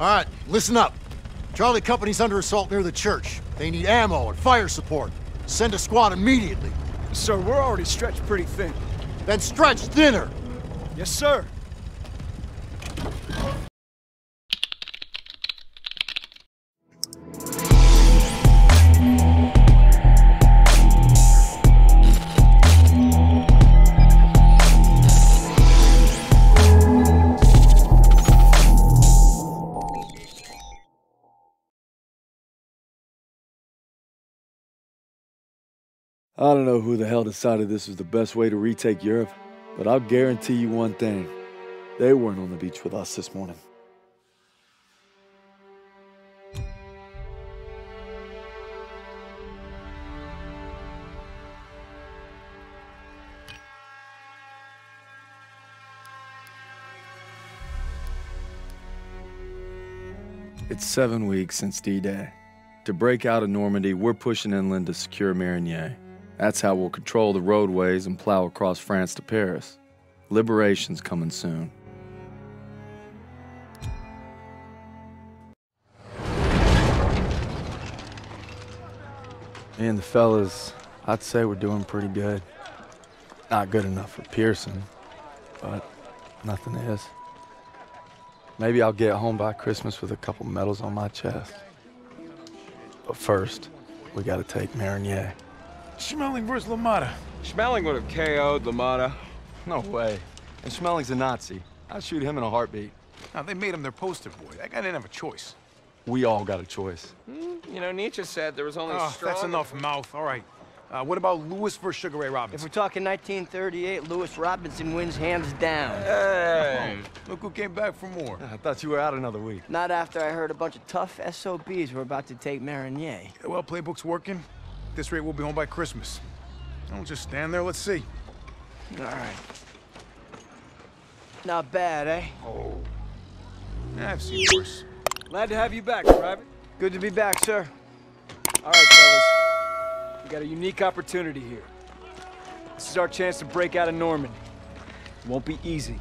All right, listen up. Charlie Company's under assault near the church. They need ammo and fire support. Send a squad immediately. Sir, we're already stretched pretty thin. Then stretch thinner. Yes, sir. I don't know who the hell decided this was the best way to retake Europe, but I'll guarantee you one thing. They weren't on the beach with us this morning. It's seven weeks since D-Day. To break out of Normandy, we're pushing inland to secure Marigny. That's how we'll control the roadways and plow across France to Paris. Liberation's coming soon. Me and the fellas, I'd say we're doing pretty good. Not good enough for Pierson, but nothing is. Maybe I'll get home by Christmas with a couple medals on my chest. But first, we gotta take Marigny. Schmeling versus LaMotta. Schmeling would have KO'd LaMotta. No way. And Schmeling's a Nazi. I'd shoot him in a heartbeat. Now, they made him their poster boy. That guy didn't have a choice. We all got a choice. You know, Nietzsche said there was only Oh, strong... that's enough mouth. All right. Uh, what about Louis versus Sugar Ray Robinson? If we're talking 1938, Louis Robinson wins hands down. Hey! Look who came back for more. I thought you were out another week. Not after I heard a bunch of tough SOBs were about to take Marigny. Yeah, well, playbook's working. At this rate, we'll be home by Christmas. Don't just stand there. Let's see. All right. Not bad, eh? Yeah, I've seen worse. Glad to have you back, Private. Good to be back, sir. All right, fellas. We got a unique opportunity here. This is our chance to break out of Normandy. It won't be easy.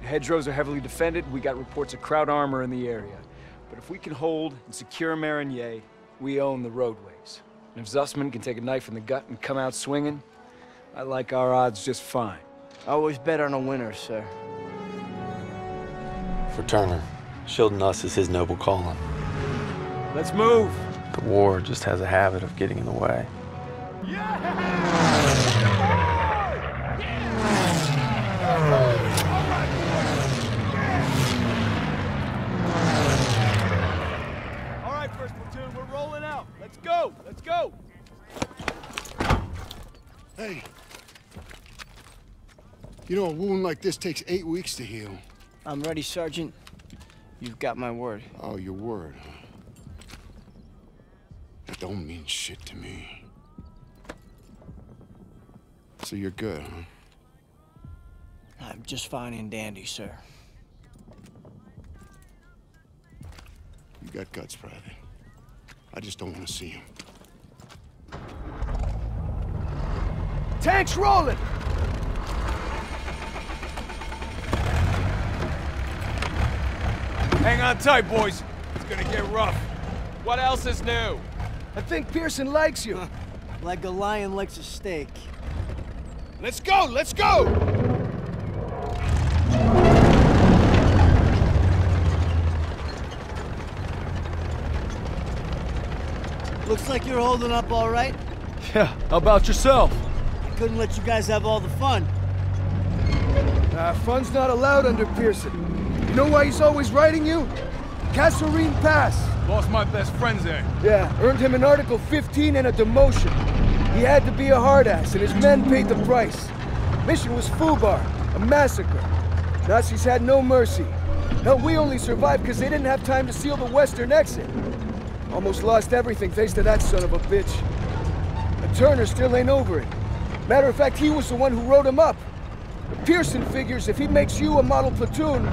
The hedgerows are heavily defended. We got reports of Kraut armor in the area. But if we can hold and secure Marigny, we own the roadways. And if Zussman can take a knife in the gut and come out swinging, I like our odds just fine. Always bet on a winner, sir. For Turner, shielding us is his noble calling. Let's move. The war just has a habit of getting in the way. All right, first platoon, we're rolling out. Let's go. Let's go. Hey. You know, a wound like this takes eight weeks to heal. I'm ready, Sergeant. You've got my word. Oh, your word, huh? That don't mean shit to me. So you're good, huh? I'm just fine and dandy, sir. You got guts, Private. I just don't want to see him. Tanks rolling. Hang on tight, boys. It's gonna get rough. What else is new? I think Pierson likes you. Like a lion likes a steak. Let's go! Let's go! Looks like you're holding up all right. Yeah, how about yourself? I couldn't let you guys have all the fun. Uh, fun's not allowed under Pierson. You know why he's always writing you? Kasserine Pass. Lost my best friends there. Yeah, earned him an Article 15 and a demotion. He had to be a hard ass, and his men paid the price. Mission was Fubar, a massacre. Nazis had no mercy. Hell, we only survived because they didn't have time to seal the western exit. Almost lost everything thanks to that son of a bitch. But Turner still ain't over it. Matter of fact, he was the one who wrote him up. But Pierson figures if he makes you a model platoon,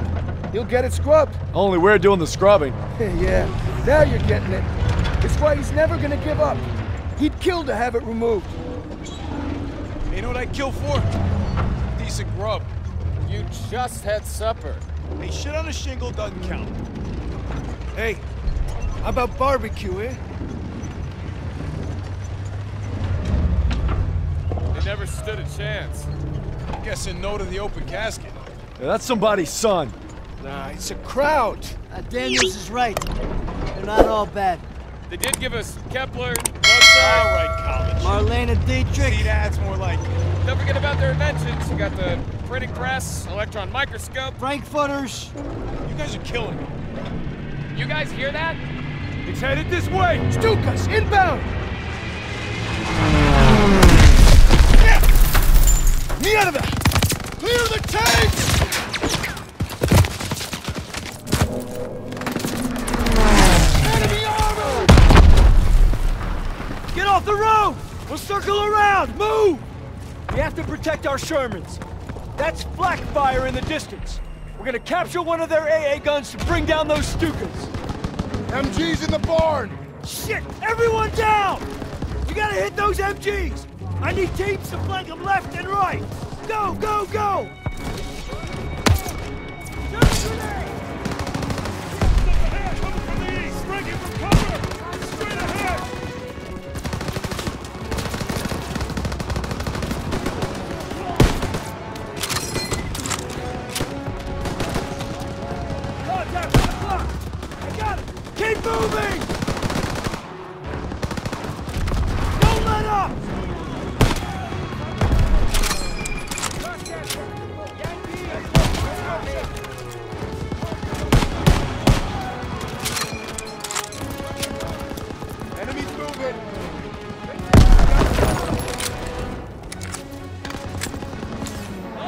he'll get it scrubbed. Only we're doing the scrubbing. yeah, now you're getting it. It's why he's never gonna give up. He'd kill to have it removed. You know what I'd kill for? Decent grub. You just had supper. Hey, shit on a shingle doesn't count. Hey, how about barbecue, eh? They never stood a chance. Guessing no to the open casket. that's somebody's son. Nah, it's a Kraut. Uh, Daniels is right. They're not all bad. They did give us Kepler, All Mozart. college. Marlene Dietrich. See, that's more like it. Don't forget about their inventions. You got the printing press, electron microscope. Frankfurters. You guys are killing me. You guys hear that? It's headed this way. Stukas, inbound! Mierda! Clear the tanks! Enemy armor! Get off the road! We'll circle around! Move! We have to protect our Shermans. That's flak fire in the distance. We're gonna capture one of their AA guns to bring down those Stukas. MG's in the barn! Shit! Everyone down! We gotta hit those MGs! I need teams to flank them left and right! Go, go, go!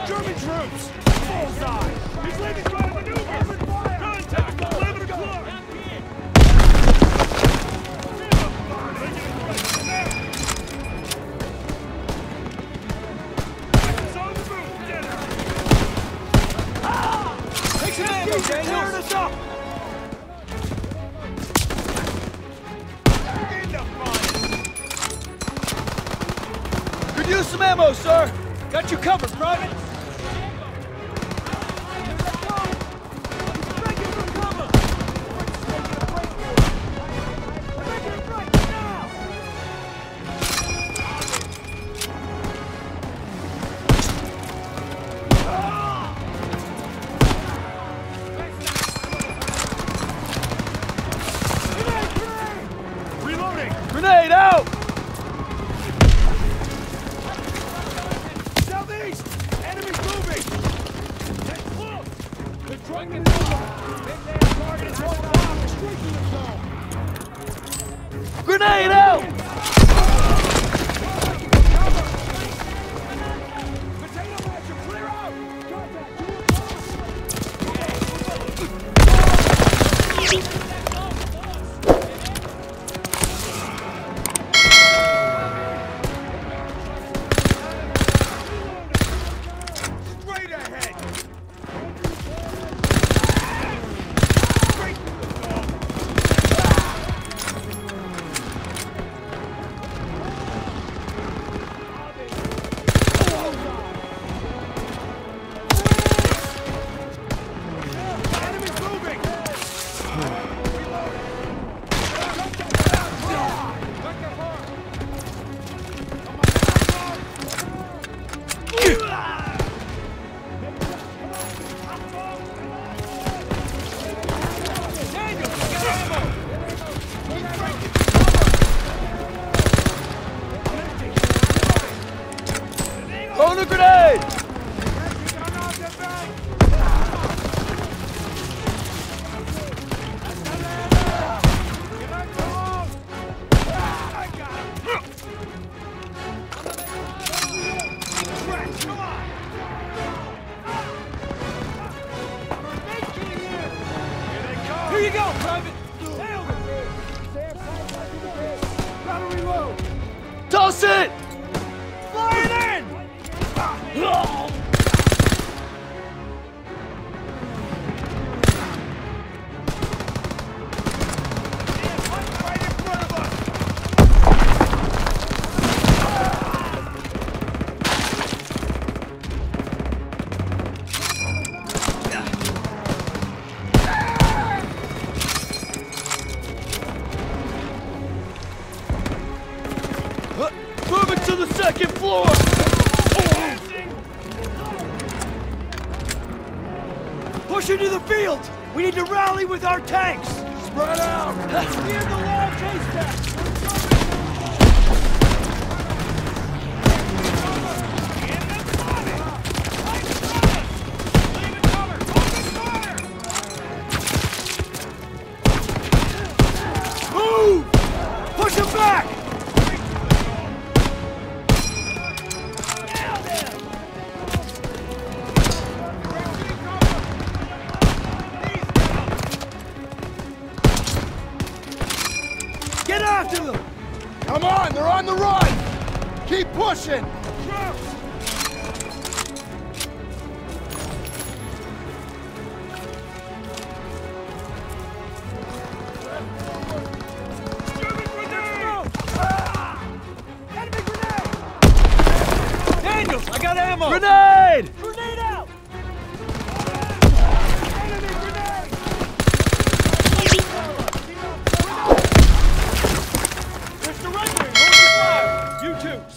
German troops! Bullseye! He's leaving for a maneuver! Contact! 11 o'clock! Use some ammo, sir! Got you covered, Private! Grenade out! Wilson!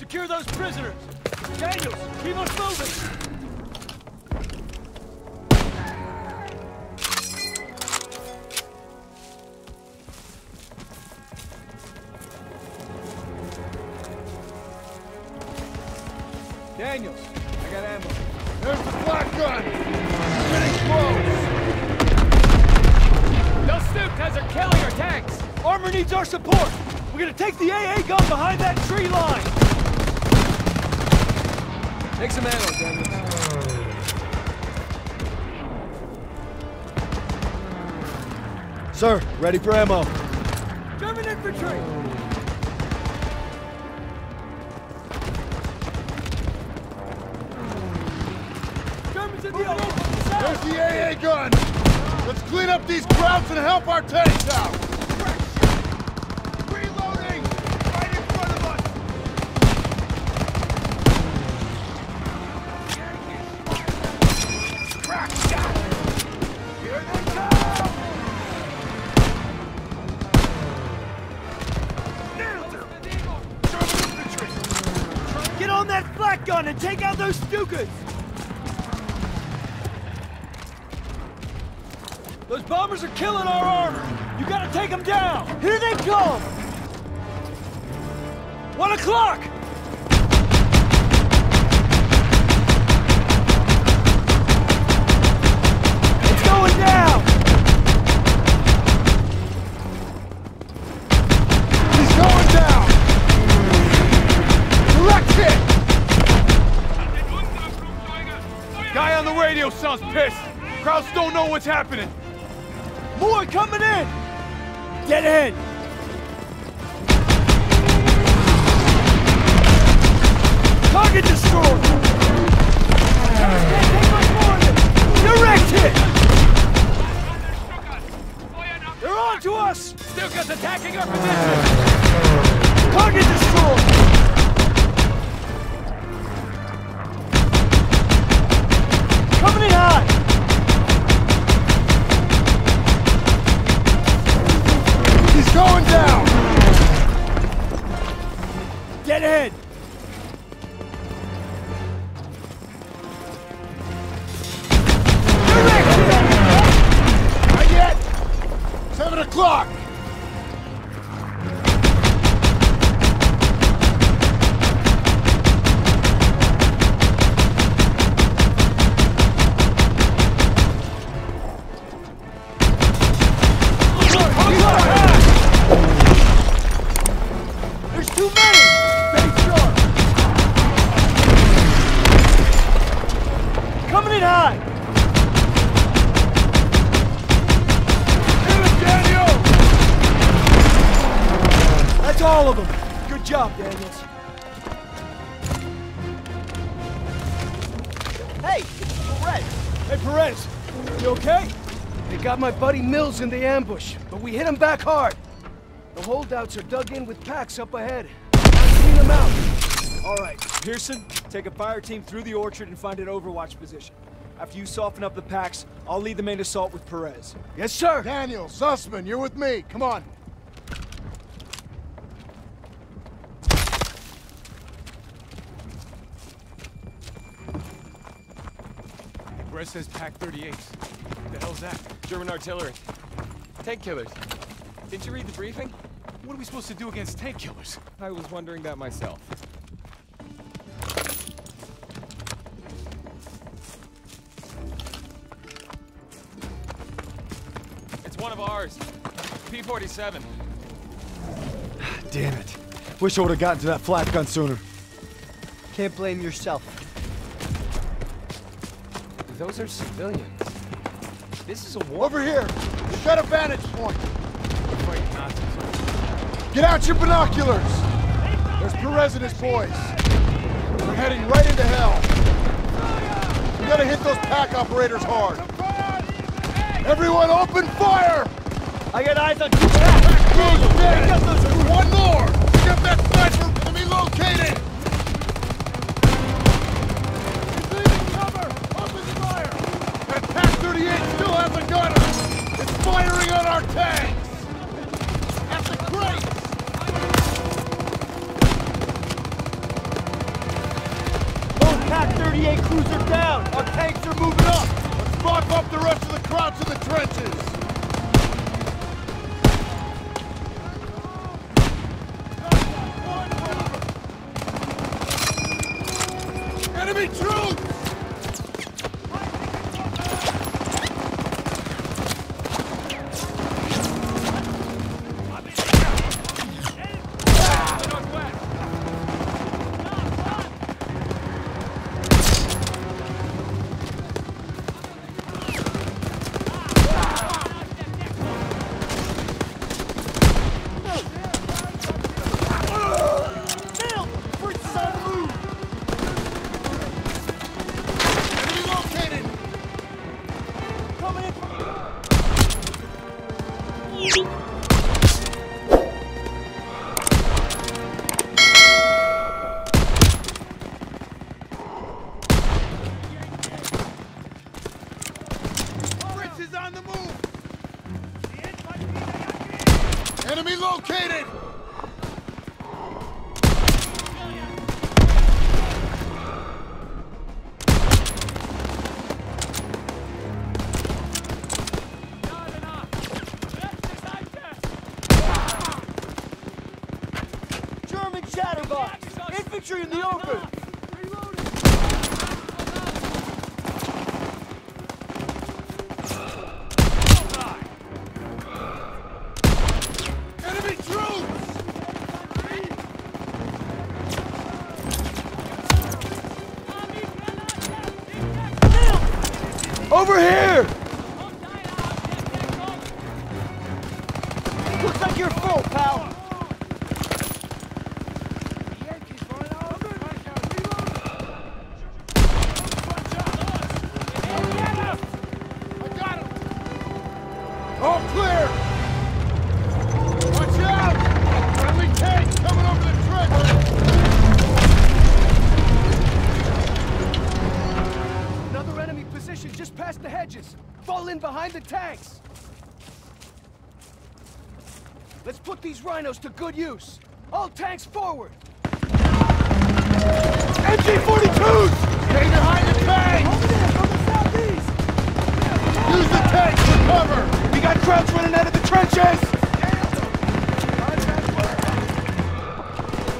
Secure those prisoners! Daniels, keep us moving! Ready for ammo. German infantry! Germans in the open! There's the AA gun! Let's clean up these Krauts and help our tanks out! Are killing our armor! You gotta take them down! Here they come! One o'clock! It's going down! He's going down! Direct hit! Guy on the radio sounds pissed. Krauts don't know what's happening. More coming in! Get in! Target destroyed! Direct hit! They're on to us! Stukas attacking our position! Target destroyed! O'clock! My buddy Mills in the ambush, but we hit him back hard. The holdouts are dug in with packs up ahead. Gotta clean them out. All right, Pierson, take a fire team through the orchard and find an overwatch position. After you soften up the packs, I'll lead the main assault with Perez. Yes, sir. Daniel, Zussman, you're with me. Come on. Res says Pak 38. What the hell's that? German artillery. Tank killers. Didn't you read the briefing? What are we supposed to do against tank killers? I was wondering that myself. It's one of ours. P-47. Damn it. Wish I would have gotten to that flak gun sooner. Can't blame yourself. Those are civilians. This is a war. Over here! Shut a vantage point! We're fighting Nazis. Get out your binoculars! There's Perez and his boys. We're heading right into hell. We gotta hit those pack operators hard. Everyone open fire! I got eyes on two packs! Move. One more! Get that sniper enemy located! He's our tanks! At the crates! Both Pak 38 cruiser down! Our tanks are moving up! Let's mop up the rest of the Krauts in the trenches! Enemy located! Like pal! Good use. All tanks forward. MG-42s! Stay behind the tanks! Use the tanks for cover! We got Krauts running out of the trenches!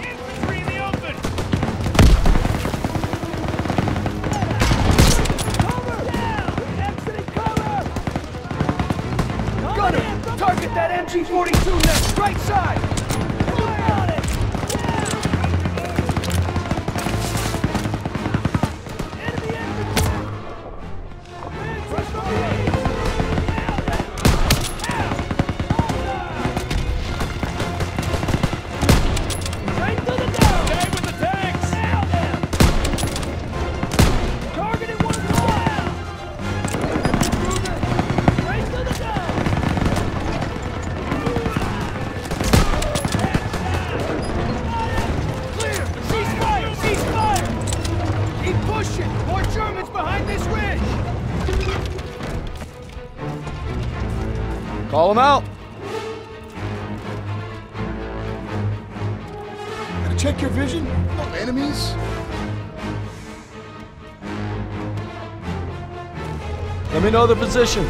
Infantry in the open! Gunner, target that MG-42 next, right side. Check your vision. No enemies. Let me know the position.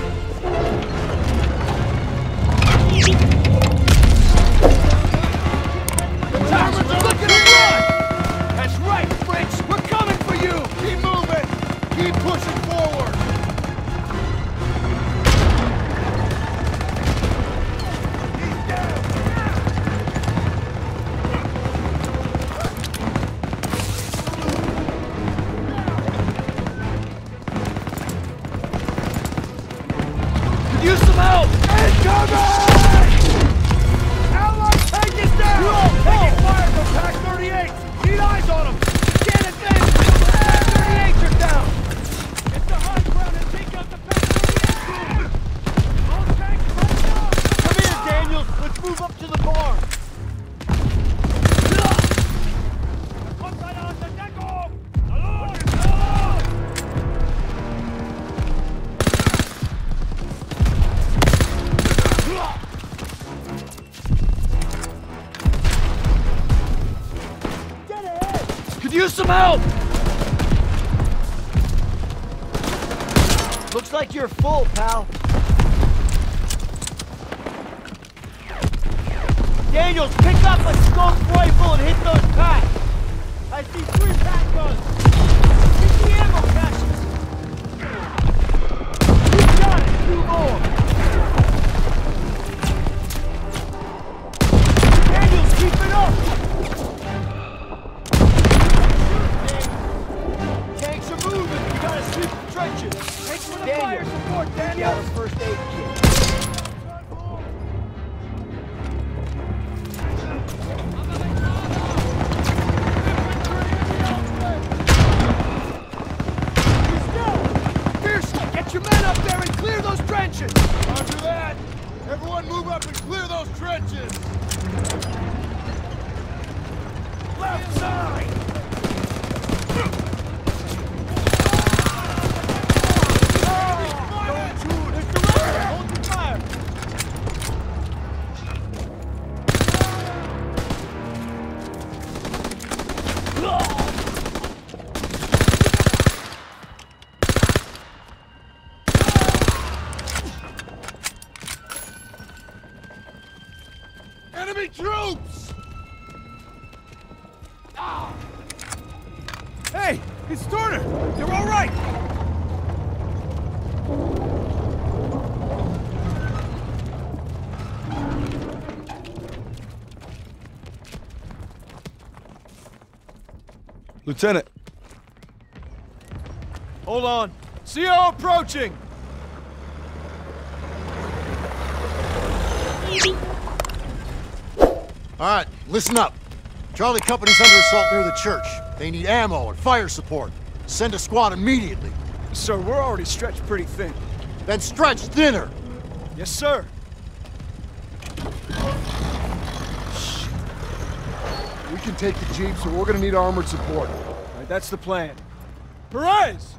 You're full, Enemy troops! Hey, it's Turner! You're all right! Lieutenant, Hold on. CO approaching! All right, listen up. Charlie Company's under assault near the church. They need ammo and fire support. Send a squad immediately. Sir, we're already stretched pretty thin. Then stretch thinner. Yes, sir. We can take the jeep, so we're gonna need armored support. All right, that's the plan. Perez!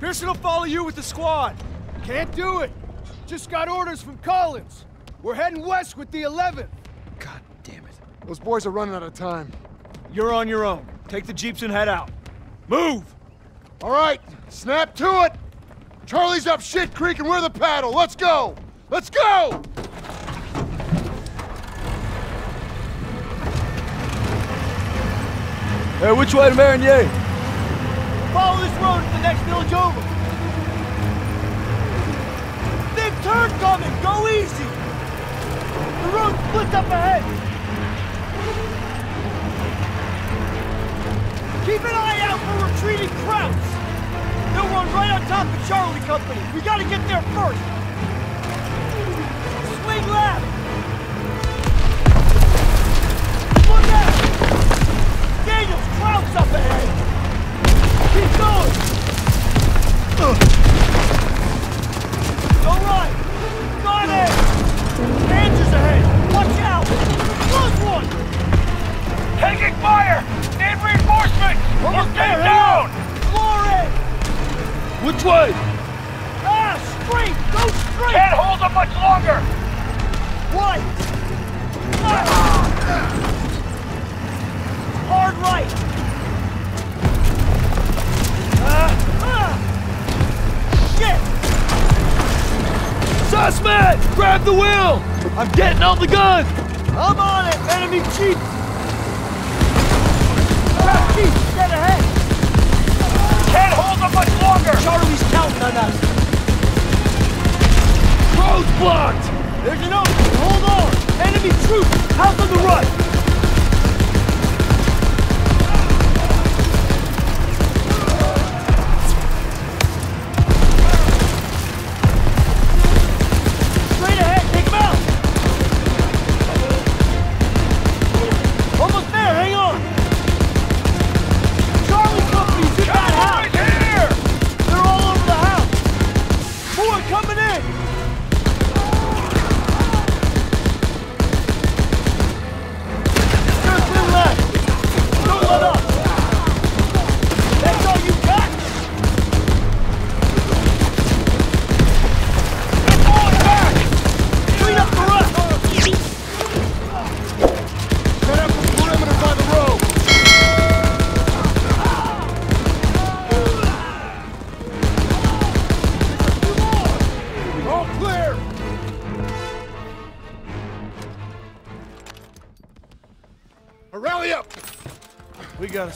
Pierson will follow you with the squad. Can't do it. Just got orders from Collins. We're heading west with the 11th. God damn it. Those boys are running out of time. You're on your own. Take the jeeps and head out. Move! All right, snap to it. Charlie's up shit creek and we're the paddle. Let's go. Let's go. Hey, which way to Marigny? Follow this road to the next village over. Big turn coming! Go easy! The road splits up ahead! Keep an eye out for retreating Krauts! They'll run right on top of Charlie Company! We gotta get there first! Swing left! Look out! Daniels, Krauts up ahead! Keep going! All right! Got it! Panzers ahead! Watch out! Close one! Taking fire! Need reinforcements! We're getting down! Floor it! Which way? Ah, straight! Go straight! Can't hold them much longer! Right! Ah! Hard right! Ah! Ah! Shit! Zussman! Grab the wheel! I'm getting on the gun! I'm on it! Enemy chief! Chief! Dead ahead! Can't hold them much longer! Charlie's counting on us! Road's blocked! There's an opening! Hold on! Enemy troops! House on the right!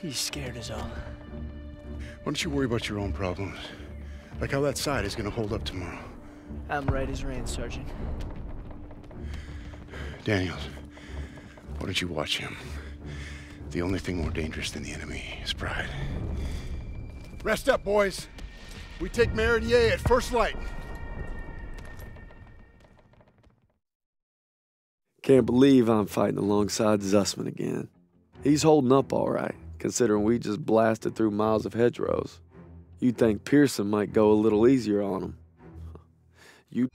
He's scared as all. Why don't you worry about your own problems? Like how that side is gonna hold up tomorrow. I'm right as rain, Sergeant. Daniels, why don't you watch him? The only thing more dangerous than the enemy is pride. Rest up, boys. We take Marigny at first light. Can't believe I'm fighting alongside Zussman again. He's holding up all right, considering we just blasted through miles of hedgerows. You'd think Pierson might go a little easier on him. You